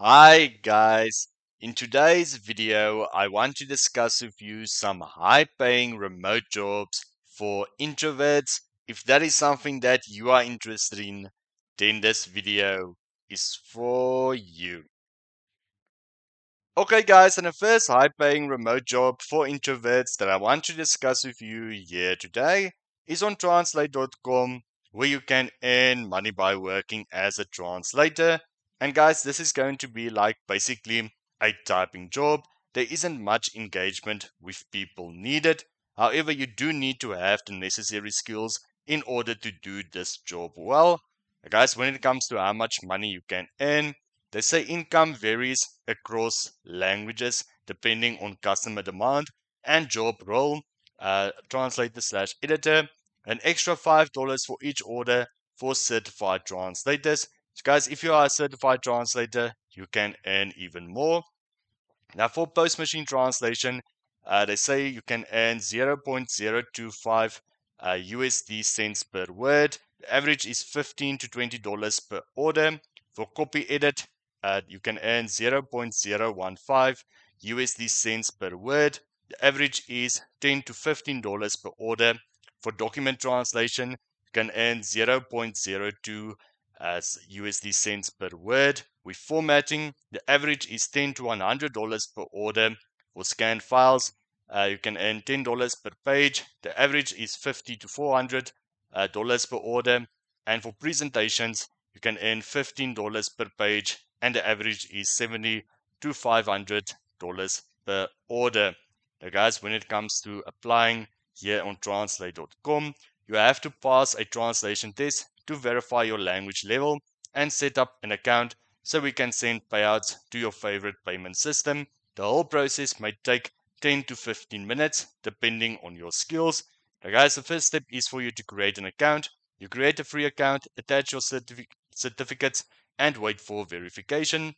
Hi guys, in today's video I want to discuss with you some high paying remote jobs for introverts. If that is something that you are interested in, then this video is for you. Okay guys, and the first high paying remote job for introverts that I want to discuss with you here today is on translate.com where you can earn money by working as a translator and guys, this is going to be like basically a typing job. There isn't much engagement with people needed. However, you do need to have the necessary skills in order to do this job well. Guys, when it comes to how much money you can earn, they say income varies across languages depending on customer demand and job role. Uh, translator slash editor, an extra $5 for each order for certified translators so guys, if you are a certified translator, you can earn even more. Now for post machine translation, uh, they say you can earn 0.025 uh, USD cents per word. The average is 15 to 20 dollars per order. For copy edit, uh, you can earn 0.015 USD cents per word. The average is 10 to 15 dollars per order. For document translation, you can earn 0.02 as USD cents per word. With formatting, the average is 10 to $100 per order. For scanned files, uh, you can earn $10 per page. The average is 50 to 400 uh, dollars per order. And for presentations, you can earn $15 per page, and the average is 70 to $500 per order. Now, guys, when it comes to applying here on translate.com, you have to pass a translation test to verify your language level and set up an account so we can send payouts to your favorite payment system. The whole process may take 10 to 15 minutes depending on your skills. Now guys, the first step is for you to create an account. You create a free account, attach your certific certificates and wait for verification.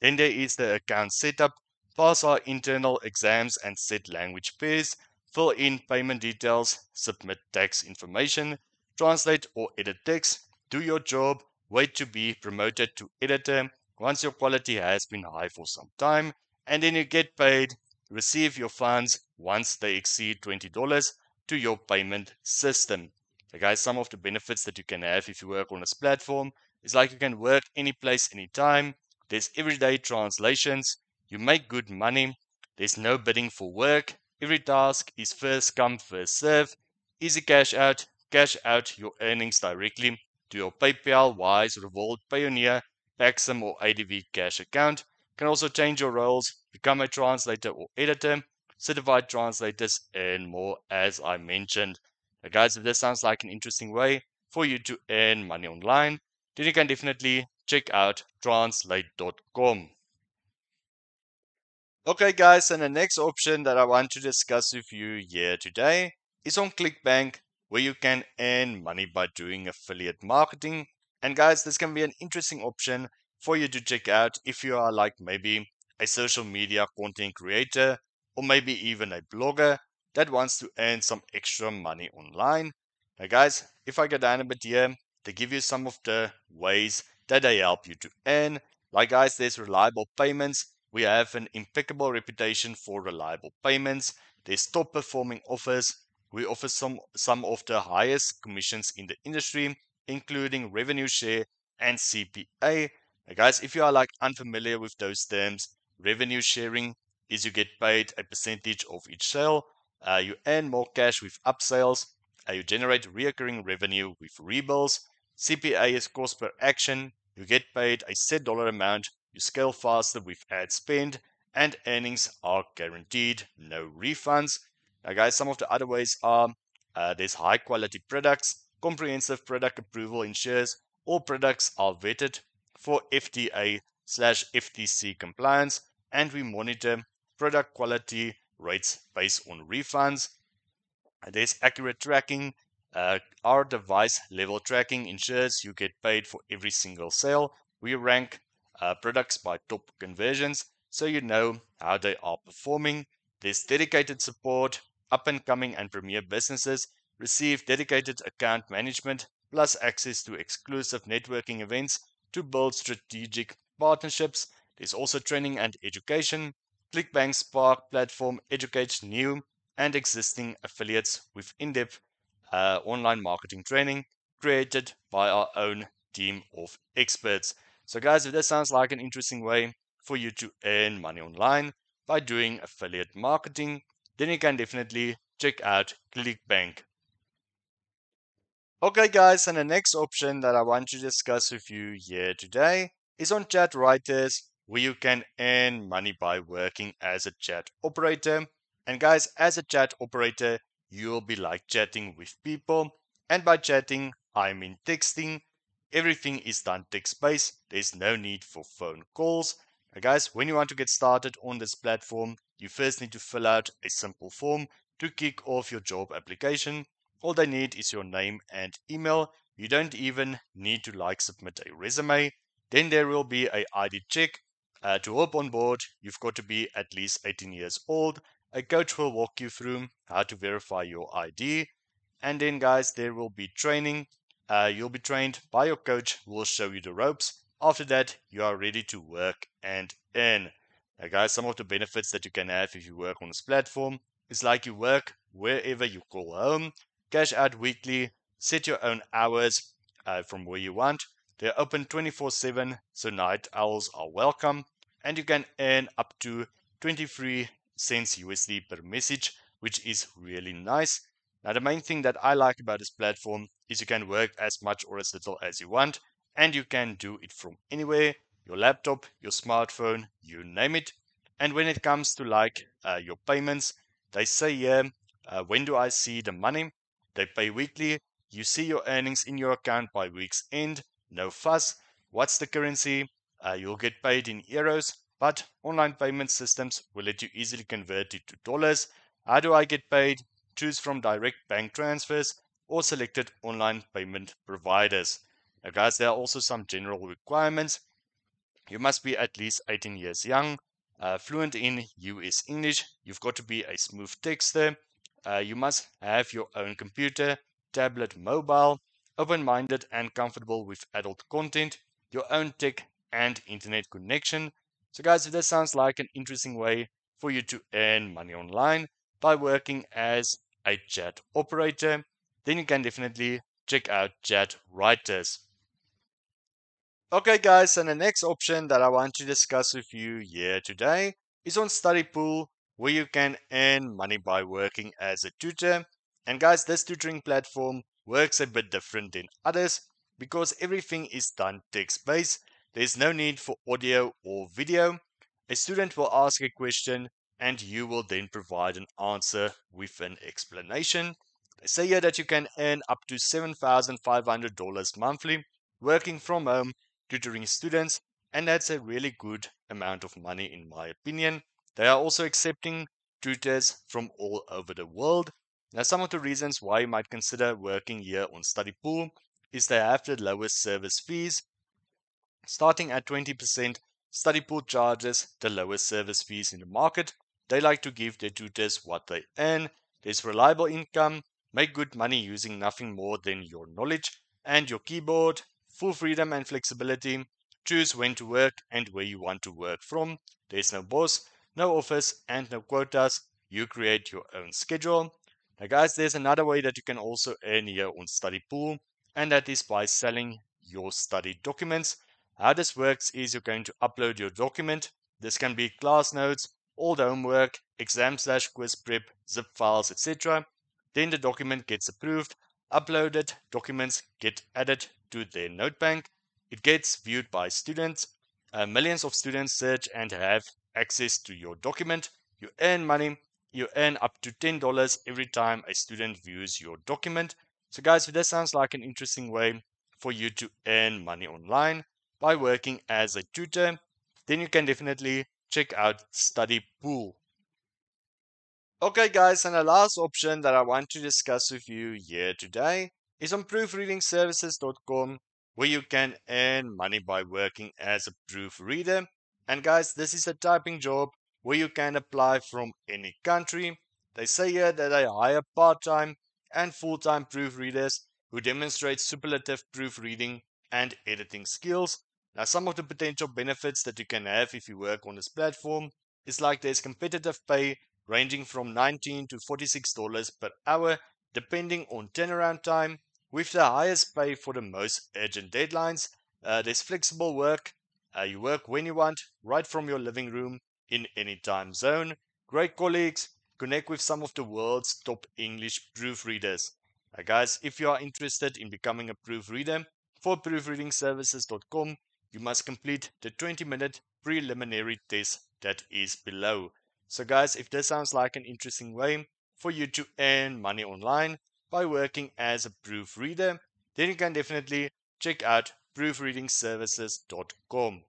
Then there is the account setup. Pass our internal exams and set language pairs. Fill in payment details, submit tax information, translate or edit text, do your job, wait to be promoted to editor once your quality has been high for some time, and then you get paid, receive your funds once they exceed $20 to your payment system. Guys, some of the benefits that you can have if you work on this platform is like you can work any place, anytime. There's everyday translations. You make good money. There's no bidding for work. Every task is first come, first serve. Easy cash out cash out your earnings directly to your PayPal, Wise, Revolut, Payoneer, Paxum, or ADV cash account. You can also change your roles, become a translator or editor, certified translators, and more, as I mentioned. Now, guys, if this sounds like an interesting way for you to earn money online, then you can definitely check out translate.com. Okay, guys, and the next option that I want to discuss with you here today is on ClickBank where you can earn money by doing affiliate marketing. And guys, this can be an interesting option for you to check out if you are like maybe a social media content creator or maybe even a blogger that wants to earn some extra money online. Now, guys, if I go down a bit here, they give you some of the ways that they help you to earn. Like, guys, there's reliable payments. We have an impeccable reputation for reliable payments. There's top performing offers we offer some, some of the highest commissions in the industry, including revenue share and CPA. Now guys, if you are like unfamiliar with those terms, revenue sharing is you get paid a percentage of each sale. Uh, you earn more cash with upsales. Uh, you generate recurring revenue with rebills. CPA is cost per action. You get paid a set dollar amount. You scale faster with ad spend, and earnings are guaranteed, no refunds. Guys, some of the other ways are uh, there's high quality products, comprehensive product approval ensures all products are vetted for FDA slash FTC compliance and we monitor product quality rates based on refunds. There's accurate tracking. Uh, our device level tracking ensures you get paid for every single sale. We rank uh, products by top conversions so you know how they are performing. There's dedicated support up and coming and premier businesses receive dedicated account management plus access to exclusive networking events to build strategic partnerships. There's also training and education. ClickBank Spark platform educates new and existing affiliates with in-depth uh, online marketing training created by our own team of experts. So guys, if this sounds like an interesting way for you to earn money online by doing affiliate marketing, then you can definitely check out ClickBank. Okay guys, and the next option that I want to discuss with you here today is on chat writers where you can earn money by working as a chat operator. And guys, as a chat operator, you'll be like chatting with people. And by chatting, I mean texting. Everything is done text based. There's no need for phone calls. Now guys, when you want to get started on this platform, you first need to fill out a simple form to kick off your job application all they need is your name and email. You don't even need to like submit a resume. Then there will be a ID check. Uh, to hop on board, you've got to be at least 18 years old. A coach will walk you through how to verify your ID. And then, guys, there will be training. Uh, you'll be trained by your coach who will show you the ropes. After that, you are ready to work and earn. Guys, some of the benefits that you can have if you work on this platform is like you work wherever you call home cash out weekly, set your own hours uh, from where you want. They're open 24 7, so night owls are welcome, and you can earn up to 23 cents USD per message, which is really nice. Now, the main thing that I like about this platform is you can work as much or as little as you want, and you can do it from anywhere your laptop, your smartphone, you name it. And when it comes to like uh, your payments, they say here, uh, when do I see the money? They pay weekly. You see your earnings in your account by week's end. No fuss. What's the currency? Uh, you'll get paid in euros, but online payment systems will let you easily convert it to dollars. How do I get paid? Choose from direct bank transfers or selected online payment providers. Now, guys, there are also some general requirements. You must be at least 18 years young, uh, fluent in US English. You've got to be a smooth texter. Uh, you must have your own computer, tablet, mobile, open minded and comfortable with adult content, your own tech and internet connection. So, guys, if this sounds like an interesting way for you to earn money online by working as a chat operator, then you can definitely check out Chat Writers. Okay, guys, and the next option that I want to discuss with you here today is on Studypool where you can earn money by working as a tutor. And guys, this tutoring platform works a bit different than others because everything is done text based. There's no need for audio or video. A student will ask a question and you will then provide an answer with an explanation. They say here that you can earn up to $7,500 monthly working from home tutoring students, and that's a really good amount of money in my opinion. They are also accepting tutors from all over the world. Now, some of the reasons why you might consider working here on Studypool is they have the lowest service fees. Starting at 20%, Studypool charges the lowest service fees in the market. They like to give their tutors what they earn. There's reliable income, make good money using nothing more than your knowledge and your keyboard, full freedom and flexibility. Choose when to work and where you want to work from. There's no boss, no office and no quotas. You create your own schedule. Now guys, there's another way that you can also earn here on Studypool, and that is by selling your study documents. How this works is you're going to upload your document. This can be class notes, all the homework, exam slash quiz prep, zip files, etc. Then the document gets approved, uploaded, documents get added to their notebank. It gets viewed by students. Uh, millions of students search and have access to your document. You earn money. You earn up to $10 every time a student views your document. So, guys, if that sounds like an interesting way for you to earn money online by working as a tutor, then you can definitely check out Study Pool. Okay, guys, and the last option that I want to discuss with you here today is on proofreadingservices.com, where you can earn money by working as a proofreader and guys, this is a typing job where you can apply from any country. They say here that they hire part time and full time proofreaders who demonstrate superlative proofreading and editing skills. Now, some of the potential benefits that you can have if you work on this platform is like there's competitive pay ranging from 19 to $46 per hour, depending on turnaround time, with the highest pay for the most urgent deadlines. Uh, there's flexible work. Uh, you work when you want, right from your living room in any time zone. Great colleagues. Connect with some of the world's top English proofreaders. Uh, guys, if you are interested in becoming a proofreader for proofreadingservices.com, you must complete the 20 minute preliminary test that is below. So, guys, if this sounds like an interesting way for you to earn money online by working as a proofreader, then you can definitely check out proofreadingservices.com.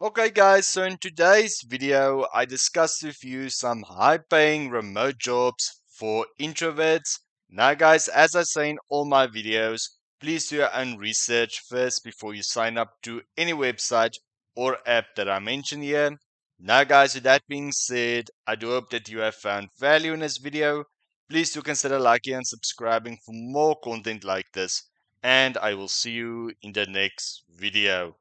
Okay guys, so in today's video, I discussed with you some high paying remote jobs for introverts. Now guys, as I say in all my videos, please do your own research first before you sign up to any website or app that I mention here. Now guys, with that being said, I do hope that you have found value in this video. Please do consider liking and subscribing for more content like this. And I will see you in the next video.